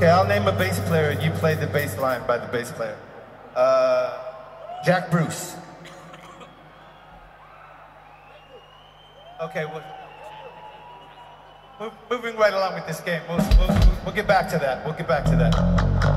Okay, I'll name a bass player and you play the bass line by the bass player. Uh, Jack Bruce. Okay, well, move, moving right along with this game. We'll, we'll, we'll get back to that. We'll get back to that.